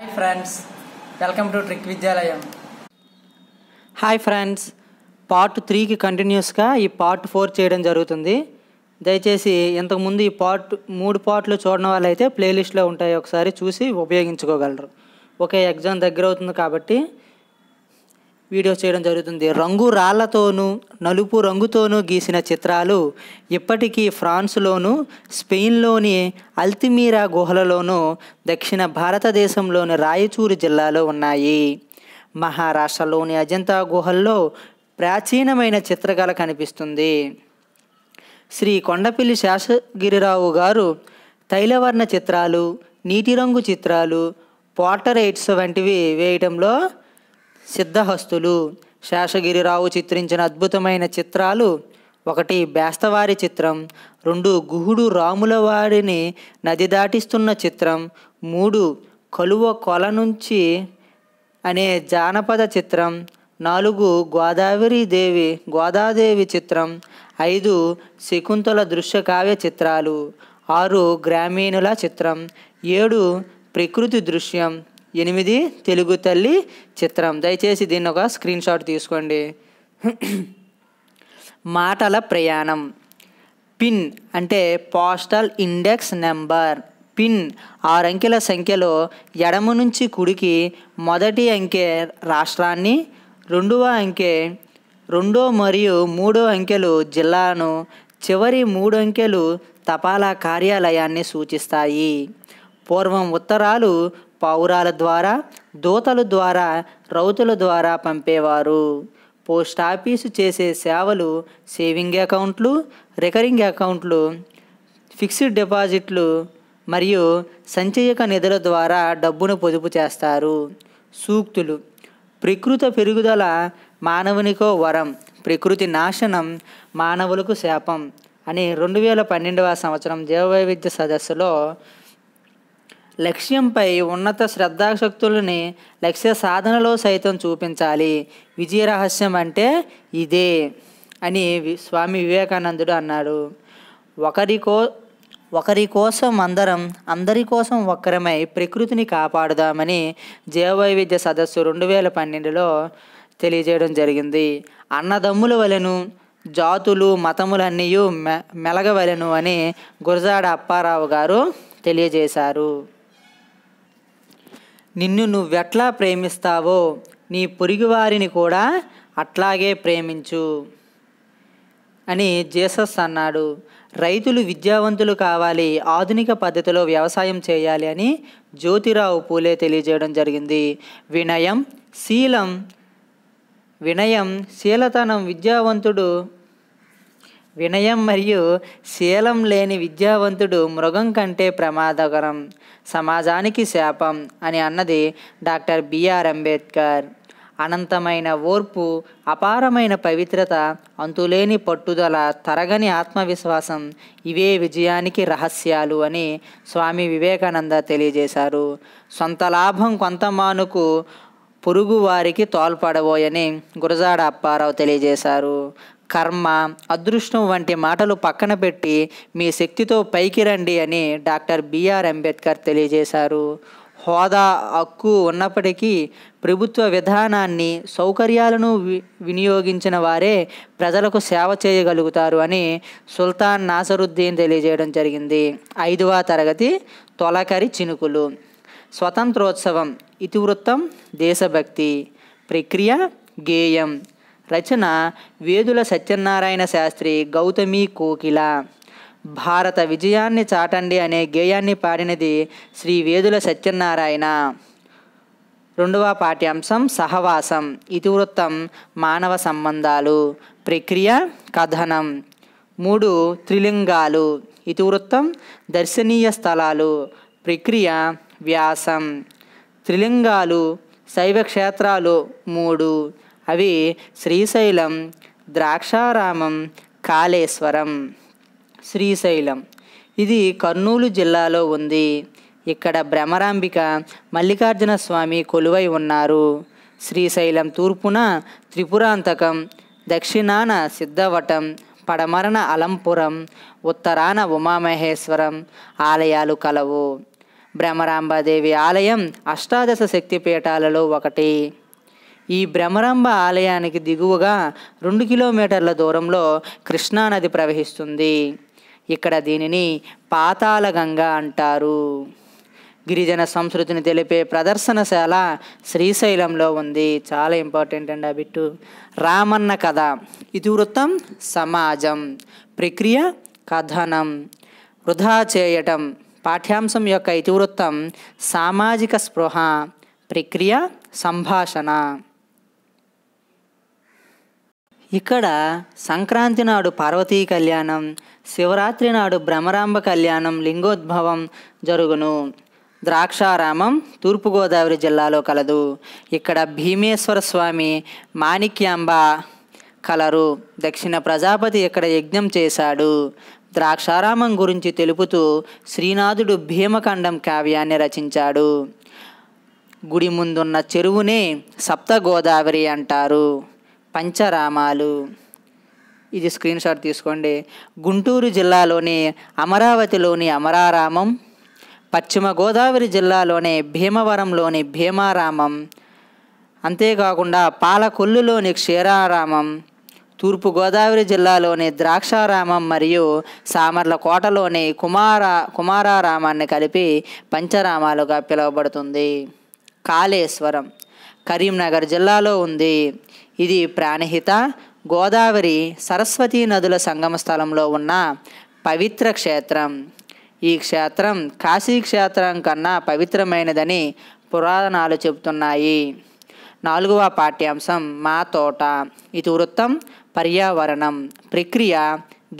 Hi friends welcome to trick Vidyalayam hi friends part త్రీకి కంటిన్యూస్గా ఈ పార్ట్ ఫోర్ చేయడం జరుగుతుంది. దయచేసి ఇంతకుముందు ఈ పార్ట్ మూడు పార్ట్లు చూడడం వాళ్ళైతే ప్లేలిస్ట్లో ఉంటాయి. ఒకసారి చూసి ఉపయోగించుకోగలరు. ఓకే ఎగ్జామ్ దగ్గర అవుతుంది కాబట్టి వీడియో చేయడం జరుగుతుంది. రంగు రాళ్ళతోనూ నలుపు రంగుతోనూ గీసిన చిత్రాలు ఇప్పటికీ ఫ్రాన్స్లోను స్పెయిన్లోని అల్తిమీరా గుహలలోనూ దక్షిణ భారతదేశంలోని రాయచూరు జిల్లాలో ఉన్నాయి. మహారాష్ట్రలోని అజంతా గుహల్లో ప్రాచీనమైన చిత్రకళ కనిపిస్తుంది. శ్రీ కొండపల్లి శేషగిరిరావు గారు తైలవర్ణ చిత్రాలు నీటి రంగు చిత్రాలు పోర్టరైట్స్ వంటివి వేయటంలో సిద్ధహస్తులు. శేషగిరిరావు చిత్రించిన అద్భుతమైన చిత్రాలు ఒకటి బేస్తవారి చిత్రం రెండు గుహుడు రాముల వారిని నది దాటిస్తున్న చిత్రం మూడు కలువ కొల నుంచి అనే జానపద చిత్రం నాలుగు గోదావరి దేవి గోదాదేవి చిత్రం ఐదు శకుంతల దృశ్య కావ్య చిత్రాలు ఆరు గ్రామీణుల చిత్రం ఏడు ప్రకృతి దృశ్యం. ఎనిమిది తెలుగు తల్లి చిత్రం. దయచేసి దీన్ని ఒక స్క్రీన్ షాట్ తీసుకోండి. మాటల ప్రయాణం. పిన్ అంటే పోస్టల్ ఇండెక్స్ నెంబర్ పిన్ ఆరు అంకెల సంఖ్యలో ఎడమ నుంచి కుడికి మొదటి అంకె రాష్ట్రాన్ని రెండవ అంకె రెండో మరియు మూడో అంకెలు జిల్లాను చివరి మూడు అంకెలు తపాలా కార్యాలయాన్ని సూచిస్తాయి. పూర్వం ఉత్తరాలు పావురాల ద్వారా దూతల ద్వారా రౌతుల ద్వారా పంపేవారు. పోస్ట్ ఆఫీసు చేసే సేవలు సేవింగ్ అకౌంట్లు రికరింగ్ అకౌంట్లు ఫిక్స్డ్ డిపాజిట్లు మరియు సంచయక నిధుల ద్వారా డబ్బును పొదుపు చేస్తారు. సూక్తులు. ప్రకృత పెరుగుదల మానవునికో వరం ప్రకృతి నాశనం మానవులకు శాపం అని రెండు వేల పన్నెండవ సంవత్సరం జీవవైవిధ్య సదస్సులో లక్ష్యంపై ఉన్నత శ్రద్ధాశక్తులని లక్ష్య సాధనలో సైతం చూపించాలి. విజయ రహస్యం అంటే ఇదే అని వి- స్వామి వివేకానందుడు అన్నాడు. ఒకరికో ఒకరి కోసం అందరం అందరి కోసం ఒక్కరమై ప్రకృతిని కాపాడుదామని జీవవైవిధ్య సదస్సు రెండు వేల పన్నెండులో తెలియజేయడం జరిగింది. అన్నదమ్ముల వలెను జాతులు మతములన్నీ మె మెలగవలెను అని గురజాడ అప్పారావు గారు తెలియజేశారు. నిన్ను నువ్వెట్లా ప్రేమిస్తావో నీ పొరుగువారిని కూడా అట్లాగే ప్రేమించు అని జేసస్ అన్నాడు. రైతులు విద్యావంతులు కావాలి ఆధునిక పద్ధతిలో వ్యవసాయం చేయాలి అని జ్యోతిరావు పూలే తెలియజేయడం జరిగింది. వినయం శీలం వినయం శీలతనం విద్యావంతుడు వినయం మరియు శీలం లేని విద్యావంతుడు మృగం కంటే ప్రమాదకరం. సమాజానికి శాపం అని అన్నది డాక్టర్ బిఆర్ అంబేద్కర్. అనంతమైన ఓర్పు అపారమైన పవిత్రత అంతులేని పట్టుదల తరగని ఆత్మవిశ్వాసం ఇవే విజయానికి రహస్యాలు అని స్వామి వివేకానంద తెలియజేశారు. సొంత లాభం కొంత మానుకు పొరుగు వారికి తోల్పడబోయని గురజాడ అప్పారావు తెలియజేశారు. కర్మ అదృష్టం వంటి మాటలు పక్కన పెట్టి మీ శక్తితో పైకి రండి అని డాక్టర్ బిఆర్ అంబేద్కర్ తెలియజేశారు. హోదా హక్కు ఉన్నప్పటికీ ప్రభుత్వ విధానాన్ని సౌకర్యాలను వి వినియోగించిన వారే ప్రజలకు సేవ చేయగలుగుతారు అని సుల్తాన్ నాసరుద్దీన్ తెలియజేయడం జరిగింది. ఐదవ తరగతి తొలకరి చినుకులు. స్వతంత్రోత్సవం ఇతివృత్తం దేశభక్తి. ప్రక్రియ గేయం. రచన వేదుల సత్యనారాయణ శాస్త్రి గౌతమి కోకిల. భారత విజయాన్ని చాటండి అనే గేయాన్ని పాడినది శ్రీ వేదుల సత్యనారాయణ. రెండవ పాఠ్యాంశం సహవాసం ఇతివృత్తం మానవ సంబంధాలు ప్రక్రియ కథనం. మూడు త్రిలింగాలు ఇతివృత్తం దర్శనీయ స్థలాలు ప్రక్రియ వ్యాసం. త్రిలింగాలు శైవ క్షేత్రాలు మూడు అవి శ్రీశైలం ద్రాక్షారామం కాళేశ్వరం. శ్రీశైలం. ఇది కర్నూలు జిల్లాలో ఉంది. ఇక్కడ భ్రమరాంబిక మల్లికార్జున స్వామి కొలువై ఉన్నారు. శ్రీశైలం తూర్పున త్రిపురాంతకం దక్షిణాన సిద్ధవటం పడమరన అలంపురం ఉత్తరాన ఉమామహేశ్వరం ఆలయాలు కలవు. భ్రమరాంబాదేవి ఆలయం అష్టాదశ శక్తిపీఠాలలో ఒకటి. ఈ భ్రమరంభ ఆలయానికి దిగువగా రెండు కిలోమీటర్ల దూరంలో కృష్ణానది ప్రవహిస్తుంది. ఇక్కడ దీనిని పాతాళ గంగ అంటారు. గిరిజన సంస్కృతిని తెలిపే ప్రదర్శనశాల శ్రీశైలంలో ఉంది. చాలా ఇంపార్టెంట్ అండి ఆ బిట్టు. రామన్న కథ. ఇతివృత్తం సమాజం. ప్రక్రియ కథనం. వృధా చేయటం. పాఠ్యాంశం యొక్క ఇతివృత్తం సామాజిక స్పృహ. ప్రక్రియ సంభాషణ. ఇక్కడ సంక్రాంతి నాడు పార్వతీ కళ్యాణం శివరాత్రి నాడు భ్రమరాంబ కళ్యాణం లింగోద్భవం జరుగును. ద్రాక్షారామం తూర్పుగోదావరి జిల్లాలో కలదు. ఇక్కడ భీమేశ్వర స్వామి మాణిక్యాంబ కలరు. దక్షిణ ప్రజాపతి ఇక్కడ యజ్ఞం చేశాడు. ద్రాక్షారామం గురించి తెలుపుతూ శ్రీనాథుడు భీమఖండం కావ్యాన్ని రచించాడు. గుడి ముందున్న చెరువునే సప్త గోదావరి అంటారు. పంచరామాలు. ఇది స్క్రీన్ షాట్ తీసుకోండి. గుంటూరు జిల్లాలోని అమరావతిలోని అమరారామం పశ్చిమ గోదావరి జిల్లాలోని భీమవరంలోని భీమారామం అంతేకాకుండా పాలకొల్లులోని క్షీరారామం తూర్పుగోదావరి జిల్లాలోని ద్రాక్షారామం మరియు సామర్లకోటలోని కుమార కుమారారామాన్ని కలిపి పంచరామాలుగా పిలువబడుతుంది. కాళేశ్వరం కరీంనగర్ జిల్లాలో ఉంది. ఇది ప్రాణహిత. గోదావరి సరస్వతీ నదుల సంగమ స్థలంలో ఉన్న పవిత్ర క్షేత్రం. ఈ క్షేత్రం కాశీ క్షేత్రం కన్నా పవిత్రమైనదని పురాణాలు చెబుతున్నాయి. నాలుగవ పాఠ్యాంశం మా తోట. ఇతివృత్తం పర్యావరణం ప్రక్రియ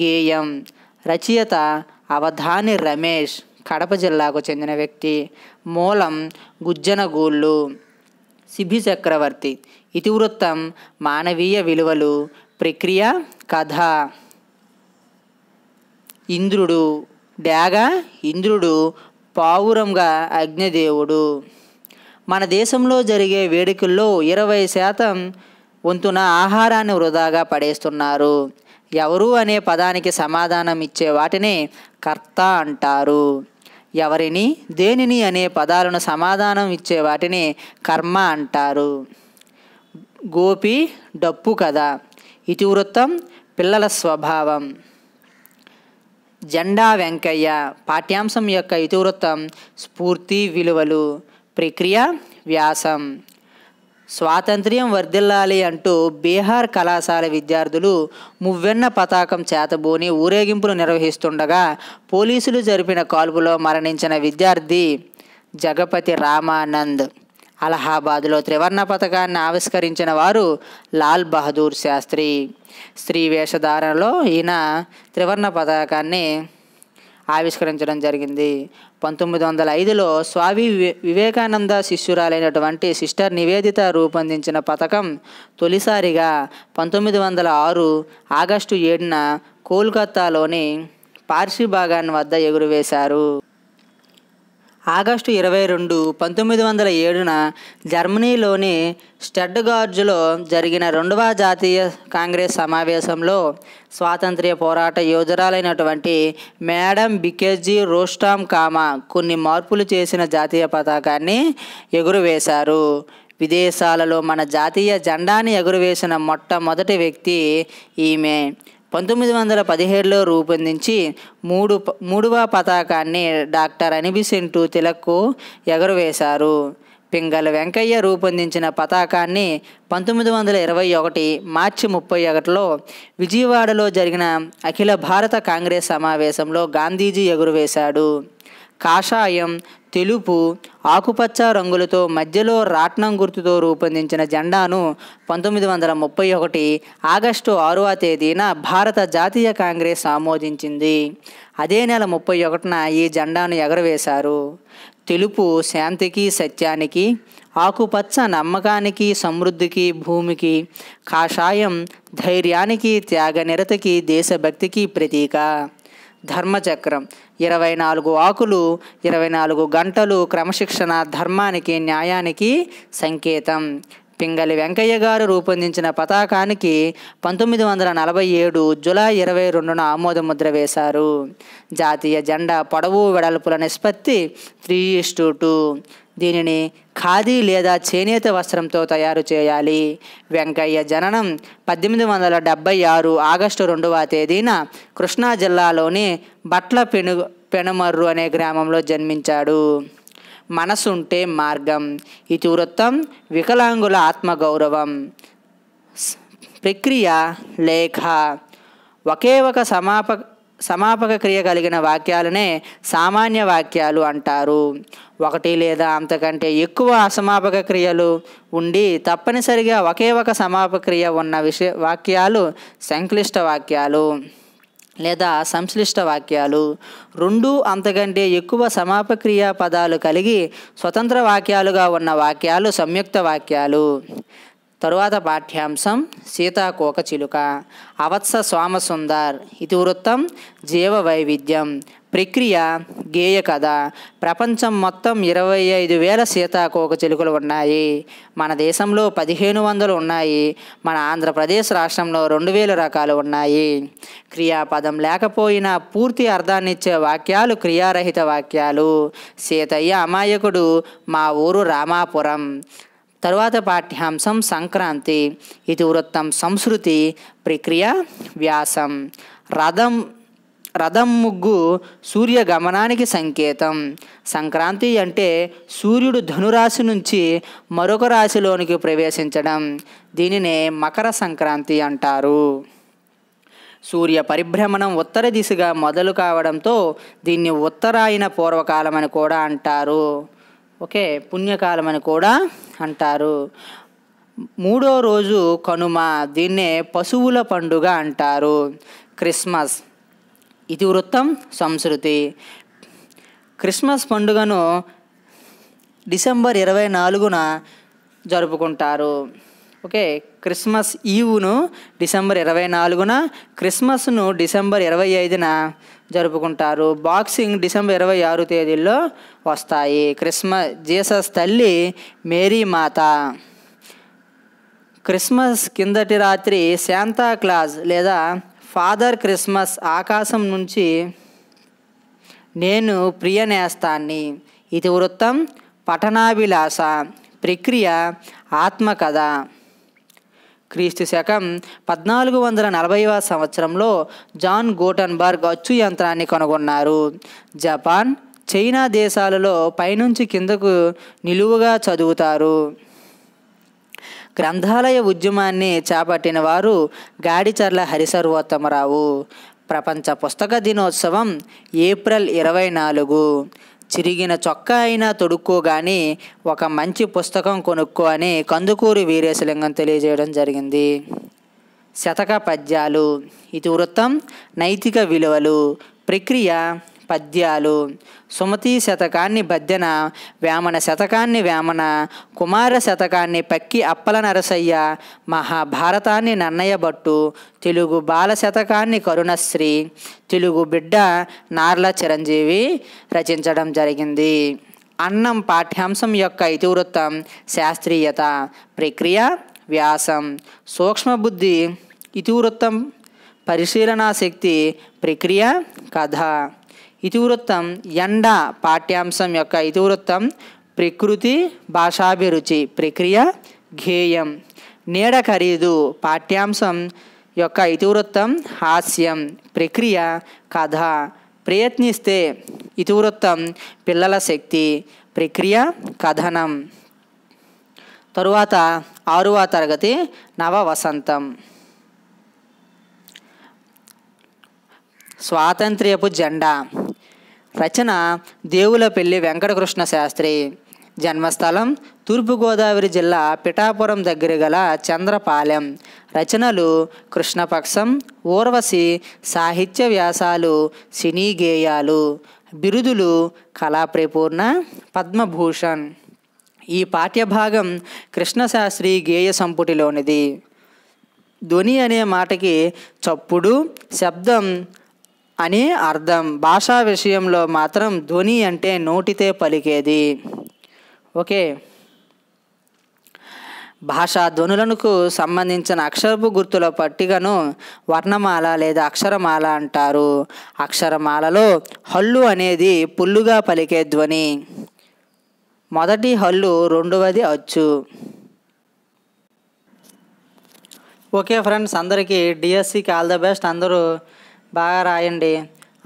గేయం. రచయిత అవధాని రమేష్ కడప జిల్లాకు చెందిన వ్యక్తి. మూలం గుజ్జనగూళ్ళు. సిభి చక్రవర్తి ఇతివృత్తం మానవీయ విలువలు ప్రక్రియ కథ. ఇంద్రుడు డ్యాగ ఇంద్రుడు పావురంగా అగ్నిదేవుడు. మన దేశంలో జరిగే వేడుకల్లో ఇరవై శాతం వంతున ఆహారాన్ని వృధాగా పడేస్తున్నారు. ఎవరు అనే పదానికి సమాధానం ఇచ్చే వాటిని కర్త అంటారు. ఎవరిని? దేనిని? అనే పదాలను సమాధానం ఇచ్చే వాటిని కర్మ అంటారు. గోపి డప్పు కథ. ఇతివృత్తం పిల్లల స్వభావం. జెండా వెంకయ్య. పాఠ్యాంశం యొక్క ఇతివృత్తం స్ఫూర్తి విలువలు. ప్రక్రియ వ్యాసం. స్వాతంత్ర్యం వర్ధిల్లాలి అంటూ బీహార్ కళాశాల విద్యార్థులు మువ్వెన్న పతాకం చేతబూని ఊరేగింపులు నిర్వహిస్తుండగా పోలీసులు జరిపిన కాల్పులో మరణించిన విద్యార్థి జగపతి రామానంద్. అలహాబాద్లో త్రివర్ణ పథకాన్ని ఆవిష్కరించిన వారు లాల్ బహదూర్ శాస్త్రి. స్త్రీ వేషధారణలో ఈయన త్రివర్ణ పతాకాన్ని ఆవిష్కరించడం జరిగింది. పంతొమ్మిది వందల ఐదులో స్వామి వివేకానంద శిష్యురాలైనటువంటి సిస్టర్ నివేదిత రూపొందించిన పథకం తొలిసారిగా పంతొమ్మిది వందల ఆరు ఆగస్టు ఏడున కోల్కతాలోని పార్సీ భాగాన్ వద్ద ఎగురవేశారు. ఆగస్టు ఇరవై రెండు పంతొమ్మిది వందల ఏడున జర్మనీలోని స్టడ్గార్జ్లో జరిగిన రెండవ జాతీయ కాంగ్రెస్ సమావేశంలో స్వాతంత్ర్య పోరాట యోధురాలైనటువంటి మేడం బికేజీ రోస్టామ్ కామా కొన్ని మార్పులు చేసిన జాతీయ పతాకాన్ని ఎగురవేశారు. విదేశాలలో మన జాతీయ జెండాని ఎగురవేసిన మొట్టమొదటి వ్యక్తి ఈమె. పంతొమ్మిది వందల పదిహేడులో రూపొందించి మూడు మూడవ పతాకాన్ని డాక్టర్ అనిబిసెంటు తిలక్కు ఎగురవేశారు. పింగళ వెంకయ్య రూపొందించిన పతాకాన్ని పంతొమ్మిది వందల ఇరవై ఒకటి మార్చి ముప్పై ఒకటిలో విజయవాడలో జరిగిన అఖిల భారత కాంగ్రెస్ సమావేశంలో గాంధీజీ ఎగురవేశాడు. కాషాయం తెలుపు ఆకుపచ్చ రంగులతో మధ్యలో రాట్నం గుర్తుతో రూపొందించిన జెండాను పంతొమ్మిది వందల ముప్పై ఒకటి ఆగస్టు ఆరవ తేదీన భారత జాతీయ కాంగ్రెస్ ఆమోదించింది. అదే నెల ముప్పై ఒకటిన ఈ జెండాను ఎగరవేశారు. తెలుపు శాంతికి సత్యానికి ఆకుపచ్చ నమ్మకానికి సమృద్ధికి భూమికి కాషాయం ధైర్యానికి త్యాగనిరతకి దేశభక్తికి ప్రతీక. ధర్మచక్రం ఇరవై నాలుగు ఆకులు ఇరవై నాలుగు గంటలు క్రమశిక్షణ ధర్మానికి న్యాయానికి సంకేతం. పింగళి వెంకయ్య గారు రూపొందించిన పతాకానికి పంతొమ్మిది వందల నలభై ఏడు జులై ఇరవై రెండున ఆమోద ముద్ర వేశారు. జాతీయ జెండా పొడవు వెడల్పుల నిష్పత్తి త్రీ ఇస్టు టూ. దీనిని ఖాదీ లేదా చేనేత వస్త్రంతో తయారు చేయాలి. వెంకయ్య జననం పద్దెనిమిది వందల డెబ్బై ఆరు ఆగస్టు రెండవ తేదీన కృష్ణా జిల్లాలోని బట్ల పెను పెనుమర్రు అనే గ్రామంలో జన్మించాడు. మనసుంటే మార్గం ఇతివృత్తం వికలాంగుల ఆత్మగౌరవం. ప్రక్రియ లేఖ ఒకే ఒక సమాపక సమాపక క్రియ కలిగిన వాక్యాలనే సామాన్య వాక్యాలు అంటారు. ఒకటి లేదా అంతకంటే ఎక్కువ అసమాపక క్రియలు ఉండి తప్పనిసరిగా ఒకే ఒక సమాపక క్రియ ఉన్న విషయ వాక్యాలు సంక్లిష్ట వాక్యాలు లేదా సంశ్లిష్ట వాక్యాలు. రెండు అంతకంటే ఎక్కువ సమాపక్రియ పదాలు కలిగి స్వతంత్ర వాక్యాలుగా ఉన్న వాక్యాలు సంయుక్త వాక్యాలు. తరువాత పాఠ్యాంశం సీతాకోక చిలుక. అవత్స సోమసుందర్ ఇతివృత్తం జీవ వైవిధ్యం ప్రక్రియ గేయ కథ. ప్రపంచం మొత్తం ఇరవై ఐదు వేల సీతాకోక చిలుకలు ఉన్నాయి. మన దేశంలో పదిహేను వందలు ఉన్నాయి. మన ఆంధ్రప్రదేశ్ రాష్ట్రంలో రెండు వేల రకాలు ఉన్నాయి. క్రియాపదం లేకపోయినా పూర్తి అర్థాన్నిచ్చే వాక్యాలు క్రియారహిత వాక్యాలు. సీతయ్య అమాయకుడు మా ఊరు రామాపురం. తరువాత పాఠ్యాంశం సంక్రాంతి. ఇతివృత్తం సంస్కృతి ప్రక్రియ వ్యాసం. రథం రథం ముగ్గు సూర్య గమనానికి సంకేతం. సంక్రాంతి అంటే సూర్యుడు ధనురాశి నుంచి మరొక రాశిలోనికి ప్రవేశించడం. దీనినే మకర సంక్రాంతి అంటారు. సూర్య పరిభ్రమణం ఉత్తర దిశగా మొదలు కావడంతో దీన్ని ఉత్తరాయణ పూర్వకాలం అని కూడా అంటారు. ఓకే పుణ్యకాలం అని కూడా అంటారు. మూడో రోజు కనుమ దీన్నే పశువుల పండుగ అంటారు. క్రిస్మస్. ఇతివృత్తం సంస్కృతి. క్రిస్మస్ పండుగను డిసెంబర్ ఇరవై నాలుగున జరుపుకుంటారు. ఓకే క్రిస్మస్ ఈవ్ను డిసెంబర్ ఇరవై నాలుగున క్రిస్మస్ను డిసెంబర్ ఇరవై ఐదున జరుపుకుంటారు. బాక్సింగ్ డిసెంబర్ ఇరవై ఆరు తేదీల్లో వస్తాయి. క్రిస్మస్ జీసస్ తల్లి మేరీ మాత. క్రిస్మస్ కిందటి రాత్రి శాంతా క్లాజ్ లేదా ఫాదర్ క్రిస్మస్ ఆకాశం నుంచి నేను ప్రియ నేస్తాన్ని. ఇతివృత్తం పఠనాభిలాష. ప్రక్రియ ఆత్మకథ. క్రీస్తు శకం పద్నాలుగు వందల నలభైవ సంవత్సరంలో జాన్ గోటన్బర్గ్ అచ్చు యంత్రాన్ని కనుగొన్నారు. జపాన్ చైనా దేశాలలో పైనుంచి కిందకు నిలువుగా చదువుతారు. గ్రంథాలయ ఉద్యమాన్ని చేపట్టిన వారు గాడిచర్ల హరిసర్వోత్తమరావు. ప్రపంచ పుస్తక దినోత్సవం ఏప్రిల్ ఇరవై నాలుగు. చిరిగిన చొక్కా అయినా తొడుక్కోగాని ఒక మంచి పుస్తకం కొనుక్కో అని కందుకూరి వీరేశలింగం తెలియజేయడం జరిగింది. శతక పద్యాలు ఇతివృత్తం నైతిక విలువలు ప్రక్రియ పద్యాలు. సుమతి శతకాన్ని బద్దెన వేమన శతకాన్ని వేమన కుమార శతకాన్ని పక్కి అప్పల నరసయ్య మహాభారతాన్ని నన్నయ్య భట్టు తెలుగు బాల శతకాన్ని కరుణశ్రీ తెలుగు బిడ్డ నార్ల చిరంజీవి రచించడం జరిగింది. అన్నం పాఠ్యాంశం యొక్క ఇతివృత్తం శాస్త్రీయత ప్రక్రియ వ్యాసం సూక్ష్మబుద్ధి ఇతివృత్తం పరిశీలనా శక్తి ప్రక్రియ కథ. ఇతివృత్తం ఎండ పాఠ్యాంశం యొక్క ఇతివృత్తం ప్రకృతి భాషాభిరుచి ప్రక్రియ ఘేయం నీడ ఖరీదు పాఠ్యాంశం యొక్క ఇతివృత్తం హాస్యం ప్రక్రియ కథ. ప్రయత్నిస్తే ఇతివృత్తం పిల్లల శక్తి ప్రక్రియ కథనం. తరువాత ఆరవ తరగతి నవ వసంతం స్వాతంత్ర్యపు జెండా. రచన దేవులపల్లి వెంకటకృష్ణ శాస్త్రి. జన్మస్థలం తూర్పుగోదావరి జిల్లా పిఠాపురం దగ్గర గల చంద్రపాలెం. రచనలు కృష్ణపక్షం ఊర్వశి సాహిత్య వ్యాసాలు సినీ గేయాలు. బిరుదులు కళాప్రపూర్ణ పద్మభూషణ్. ఈ పాఠ్యభాగం కృష్ణశాస్త్రి గేయ సంపుటిలోనిది. ధ్వని అనే మాటకి చప్పుడు శబ్దం అని అర్థం. భాషా విషయంలో మాత్రం ధ్వని అంటే నోటితే పలికేది. ఓకే. భాషా ధ్వనులకు సంబంధించిన అక్షరపు గుర్తుల పట్టికను వర్ణమాల లేదా అక్షరమాల అంటారు. అక్షరమాలలో హల్లు అనేది పుల్లుగా పలికే ధ్వని. మొదటి హల్లు రెండవది అచ్చు. ఓకే ఫ్రెండ్స్ అందరికీ డిఎస్సికి ఆల్ ద బెస్ట్. అందరూ బాగా రాయండి.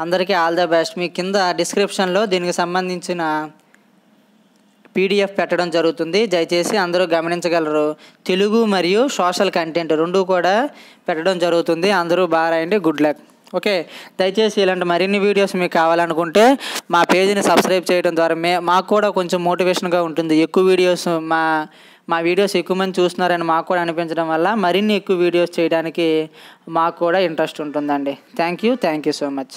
అందరికీ ఆల్ ద బెస్ట్. మీ కింద డిస్క్రిప్షన్లో దీనికి సంబంధించిన పీడిఎఫ్ పెట్టడం జరుగుతుంది. దయచేసి అందరూ గమనించగలరు. తెలుగు మరియు సోషల్ కంటెంట్ రెండు కూడా పెట్టడం జరుగుతుంది. అందరూ బాగా రాయండి. Good luck. ఓకే. దయచేసి ఇలాంటి మరిన్ని వీడియోస్ మీకు కావాలనుకుంటే మా పేజీని సబ్స్క్రైబ్ చేయడం ద్వారా మే మాకు కూడా కొంచెం మోటివేషన్గా ఉంటుంది. ఎక్కువ వీడియోస్ మా మా వీడియోస్ ఎక్కువ మంది చూస్తున్నారని మాకు కూడా అనిపించడం వల్ల మరిన్ని ఎక్కువ వీడియోస్ చేయడానికి మాకు కూడా ఇంట్రెస్ట్ ఉంటుందండి. Thank you thank you so much